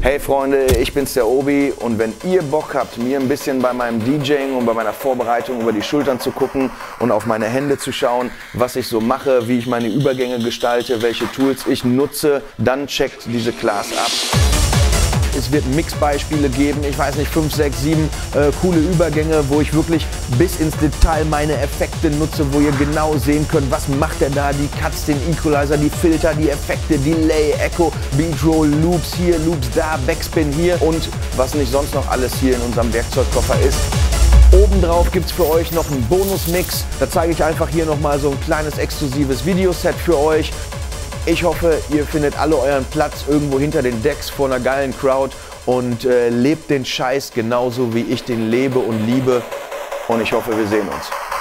Hey Freunde, ich bin's der Obi und wenn ihr Bock habt, mir ein bisschen bei meinem DJing und bei meiner Vorbereitung über die Schultern zu gucken und auf meine Hände zu schauen, was ich so mache, wie ich meine Übergänge gestalte, welche Tools ich nutze, dann checkt diese Class ab. Es wird Mixbeispiele geben, ich weiß nicht, 5, 6, 7 äh, coole Übergänge, wo ich wirklich bis ins Detail meine Effekte nutze, wo ihr genau sehen könnt, was macht er da, die Cuts, den Equalizer, die Filter, die Effekte, Delay, Echo, Beat Roll, Loops hier, Loops da, Backspin hier und was nicht sonst noch alles hier in unserem Werkzeugkoffer ist. Obendrauf gibt es für euch noch einen Bonusmix. Da zeige ich einfach hier nochmal so ein kleines exklusives Videoset für euch. Ich hoffe, ihr findet alle euren Platz irgendwo hinter den Decks vor einer geilen Crowd und äh, lebt den Scheiß genauso wie ich den lebe und liebe. Und ich hoffe, wir sehen uns.